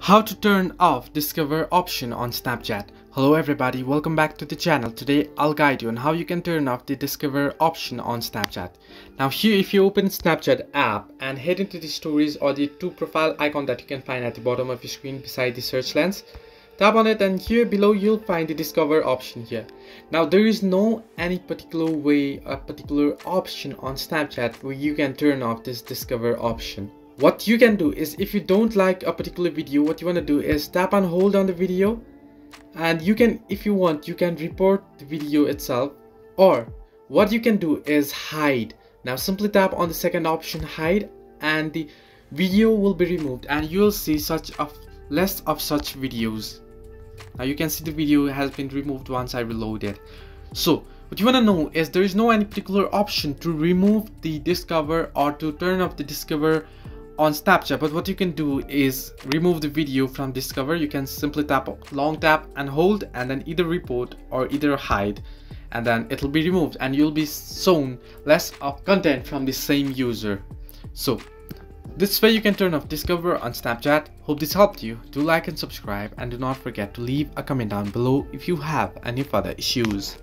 How to turn off discover option on Snapchat. Hello everybody, welcome back to the channel. Today I'll guide you on how you can turn off the discover option on Snapchat. Now here if you open Snapchat app and head into the stories or the two profile icon that you can find at the bottom of your screen beside the search lens, tap on it and here below you'll find the discover option here. Now there is no any particular way, a particular option on Snapchat where you can turn off this discover option what you can do is if you don't like a particular video what you want to do is tap and hold on the video. And you can if you want you can report the video itself. Or what you can do is hide. Now simply tap on the second option hide and the video will be removed. And you'll see such a less of such videos. Now you can see the video has been removed once I reload it so what you want to know is there is no any particular option to remove the discover or to turn off the discover on Snapchat but what you can do is remove the video from discover. You can simply tap long tap and hold and then either report or either hide and then it'll be removed and you'll be shown less of content from the same user. So this way you can turn off discover on snapchat. Hope this helped you. Do like and subscribe and do not forget to leave a comment down below if you have any further issues